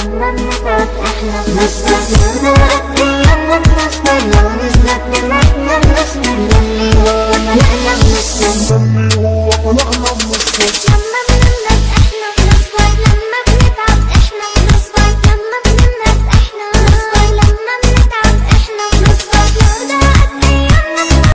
Let me walk, let me walk